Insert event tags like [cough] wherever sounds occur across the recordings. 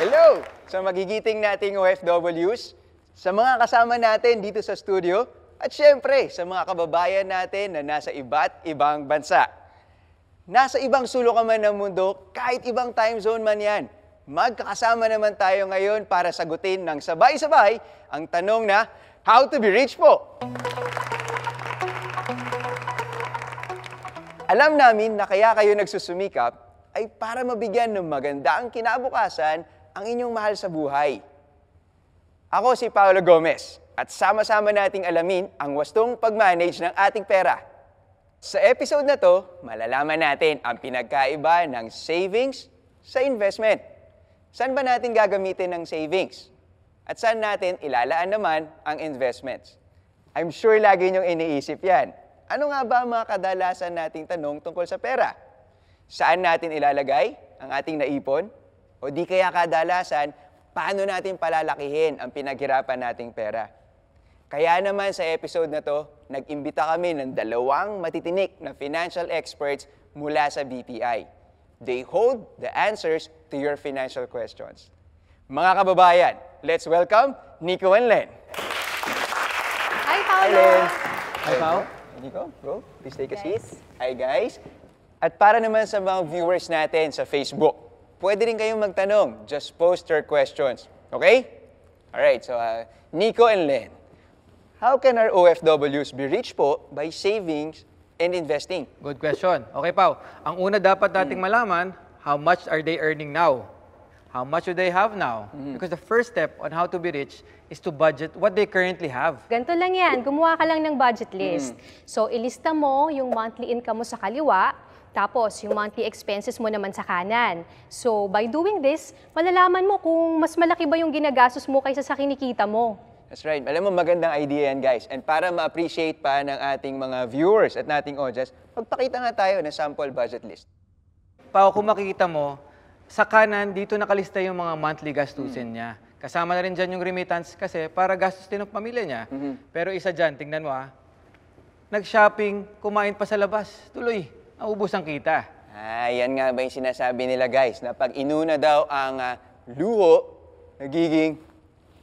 Hello sa magigiting nating OFWs, sa mga kasama natin dito sa studio, at syempre sa mga kababayan natin na nasa iba't ibang bansa. Nasa ibang sulok ka man ng mundo, kahit ibang time zone man yan, magkakasama naman tayo ngayon para sagutin ng sabay-sabay ang tanong na, How to be rich po? Alam namin na kaya kayo nagsusumikap ay para mabigyan ng magandang kinabukasan ang inyong mahal sa buhay. Ako si Paolo Gomez at sama-sama nating alamin ang wastong pag-manage ng ating pera. Sa episode na to, malalaman natin ang pinagkaiba ng savings sa investment. Saan ba natin gagamitin ng savings? At saan natin ilalaan naman ang investments? I'm sure lagi niyong iniisip yan. Ano nga ba ang mga kadalasan nating tanong tungkol sa pera? Saan natin ilalagay ang ating naipon? O di kaya kadalasan, paano natin palalakihin ang pinaghirapan nating pera? Kaya naman sa episode na to, nag-imbita kami ng dalawang matitinik na financial experts mula sa BPI. They hold the answers to your financial questions. Mga kababayan, let's welcome Nico and Len. Hi, Paolo! Hi, Pao. Nico, bro, please take a seat. Hi, guys. At para naman sa mga viewers natin sa Facebook, pwede rin kayong magtanong. Just post your questions. Okay? Alright, so uh, Nico and Len, how can our OFWs be rich po by savings and investing? Good question. Okay, Pao. Ang una dapat nating malaman, how much are they earning now? How much do they have now? Because the first step on how to be rich is to budget what they currently have. Ganito lang yan, gumawa ka lang ng budget list. So, ilista mo yung monthly income mo sa kaliwa, tapos yung monthly expenses mo naman sa kanan. So, by doing this, malalaman mo kung mas malaki ba yung ginagastos mo kaysa sa kinikita mo. That's right. Alam mo, magandang idea yan, guys. And para ma-appreciate pa ng ating mga viewers at nating audience, magpakita nga tayo ng sample budget list. Pao, kung makikita mo, sa kanan, dito nakalista yung mga monthly gastusin niya. Kasama na rin dyan yung remittance kasi para gastos din ng pamilya niya. Pero isa dyan, tingnan mo ah, nag-shopping, kumain pa sa labas, tuloy, naubos ang kita. Ah, yan nga ba yung sinasabi nila guys, na pag inuna daw ang ah, luho, nagiging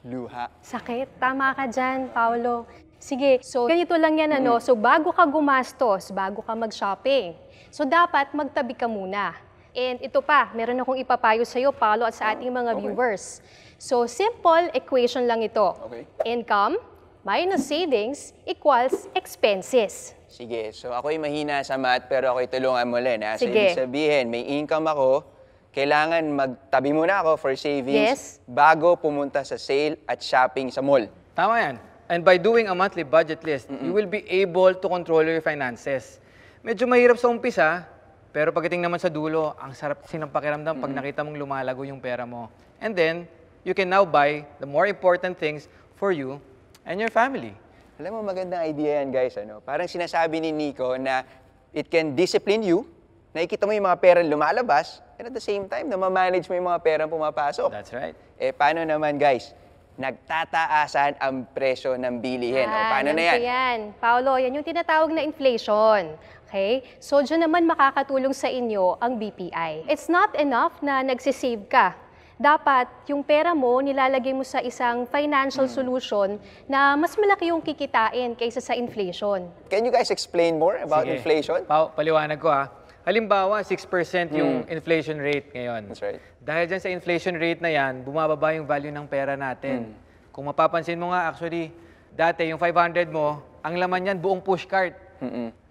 luha. Sakit. Tama ka dyan, Paolo. Sige, so ganito lang yan ano. So bago ka gumastos, bago ka mag-shopping, so dapat magtabi ka muna. And ito pa, meron akong ipapayo sa iyo, Paolo, at sa ating mga okay. viewers. So simple equation lang ito. Okay. Income minus savings equals expenses. Sige, so ako'y mahina sa math pero ako'y tulungan mo Len. Ha? So Sige. ibig sabihin, may income ako, kailangan magtabi muna ako for savings Yes. bago pumunta sa sale at shopping sa mall. Tama yan. And by doing a monthly budget list, you will be able to control your finances. Medyo mahirap sa umpisa, pero pagdating naman sa dulo, ang sarap sinang pakiramdam pag nakita mong lumalago yung pera mo. And then, you can now buy the more important things for you and your family. Alam mo, magandang idea yan guys. Ano? Parang sinasabi ni Nico na it can discipline you, nakikita mo yung mga pera lumalabas, and at the same time, na manage mo yung mga pera pumapasok. That's right. Eh, paano naman guys? Nagtataasan ang presyo ng bilihin. o, Ah, paano na yan? yan. Paolo, yan yung tinatawag na inflation. Okay? So, dyan naman makakatulong sa inyo ang BPI. It's not enough na nagsisave ka. Dapat yung pera mo nilalagay mo sa isang financial Hmm. solution na mas malaki yung kikitain kaysa sa inflation. Can you guys explain more about Sige. inflation? Pa- paliwanag ko ha. Halimbawa, 6% yung inflation rate ngayon. That's right. Dahil dyan sa inflation rate na yan, bumababa yung value ng pera natin. Kung mapapansin mo nga, actually, dati yung 500 mo, ang laman yan buong push cart.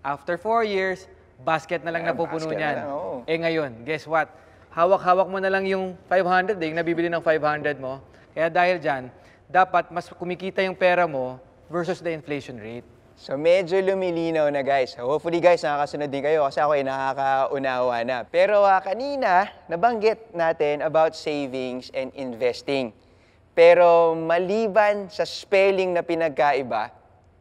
After 4 years, basket na lang Ah, napupuno basket na niyan. lang, oo. Eh ngayon, guess what? Hawak-hawak mo na lang yung 500, eh, yung nabibili ng 500 mo. Kaya dahil dyan, dapat mas kumikita yung pera mo versus the inflation rate. So medyo lumilinaw na guys. Hopefully guys, nakakasunod din kayo kasi ako ay nakakaunawa na. Pero ah, kanina, nabanggit natin about savings and investing. Pero maliban sa spelling na pinagkaiba,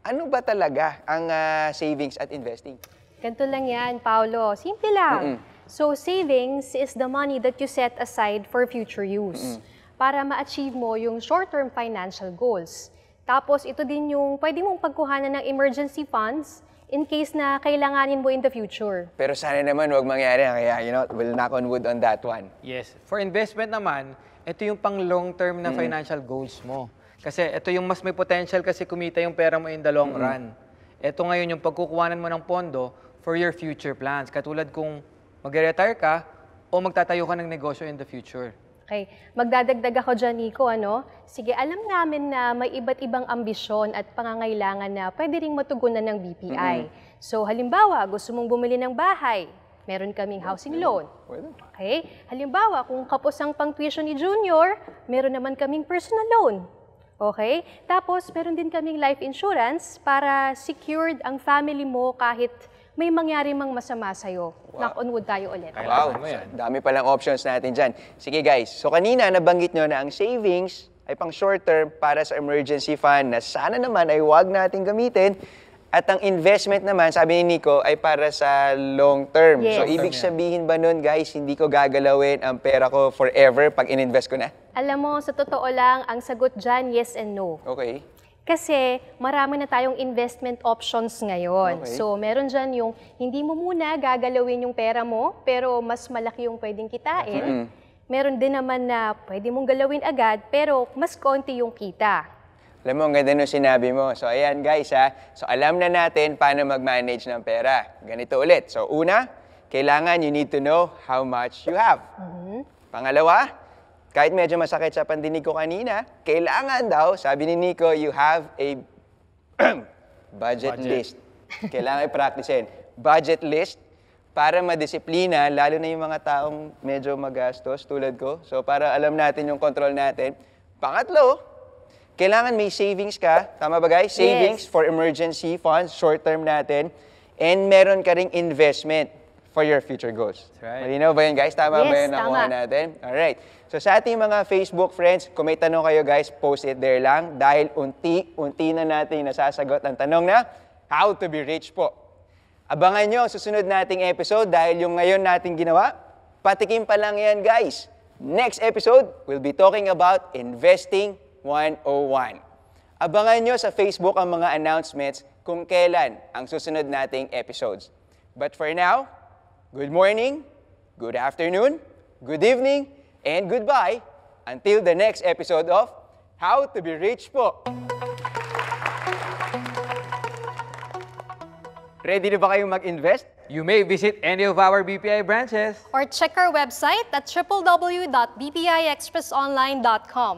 ano ba talaga ang ah, savings at investing? Ganito lang yan, Paolo. Simple lang. So, savings is the money that you set aside for future use para ma-achieve mo yung short-term financial goals. Tapos, ito din yung pwede mong pagkuhanan ng emergency funds in case na kailanganin mo in the future. Pero sana naman wag mangyari. Kaya, you know, we'll knock on wood on that one. Yes. For investment naman, ito yung pang long-term na financial goals mo. Kasi ito yung mas may potential kasi kumita yung pera mo in the long run. Ito ngayon yung pagkukuhanan mo ng pondo for your future plans. Katulad kung mag-retire ka o magtatayo ka ng negosyo in the future. Okay, magdadagdag ako dyan, Nico, ano? Sige, alam namin na may iba't ibang ambisyon at pangangailangan na pwede ring matugunan ng BPI. So, halimbawa, gusto mong bumili ng bahay, meron kaming housing loan. Pwede. Okay? Halimbawa, kung kapos ang pang tuition ni Junior, meron naman kaming personal loan. Okay? Tapos, meron din kaming life insurance para secured ang family mo kahit may mangyari mang masama sa'yo. Knock on wood tayo ulit. Wow, yan. dami palang options natin dyan. Sige guys, so kanina nabanggit nyo na ang savings ay pang short term para sa emergency fund na sana naman ay huwag natin gamitin. At ang investment naman, sabi ni Nico, ay para sa long term. Yes. So ibig sabihin ba nun guys, hindi ko gagalawin ang pera ko forever pag ininvest ko na? Alam mo, sa totoo lang, ang sagot dyan, yes and no. Okay. Kasi marami na tayong investment options ngayon. Okay. So meron dyan yung hindi mo muna gagalawin yung pera mo, pero mas malaki yung pwedeng kitain. Meron din naman na pwede mong galawin agad, pero mas konti yung kita. Alam mo, ang ganda nung sinabi mo. So, ayan guys ha. So, alam na natin paano mag-manage ng pera. Ganito ulit. So, una, kailangan you need to know how much you have. Pangalawa, kahit medyo masakit sa pandinig ko kanina, kailangan daw, sabi ni Nico, you have a [clears throat] budget, Budget. list. Kailangan i-practicein. Budget list para madisiplina, lalo na yung mga taong medyo magastos tulad ko. So para alam natin yung control natin. Pangatlo, kailangan may savings ka. Tama ba guys? Savings Yes. for emergency funds, short term natin. And meron ka ring investment for your future goals. That's right. Malinaw ba yun guys? Tama ba Yes, yun nakuha tama. natin? Alright. So sa ating mga Facebook friends, kung may tanong kayo guys, post it there lang dahil unti-unti na natin nasasagot ang tanong na how to be rich po. Abangan nyo ang susunod nating episode dahil yung ngayon nating ginawa, patikim pa lang yan guys. Next episode, we'll be talking about Investing 101. Abangan nyo sa Facebook ang mga announcements kung kailan ang susunod nating episodes. But for now, good morning, good afternoon, good evening, and goodbye until the next episode of How to be Rich po. Ready na ba kayong mag-invest? You may visit any of our BPI branches. or check our website at www.bpiexpressonline.com.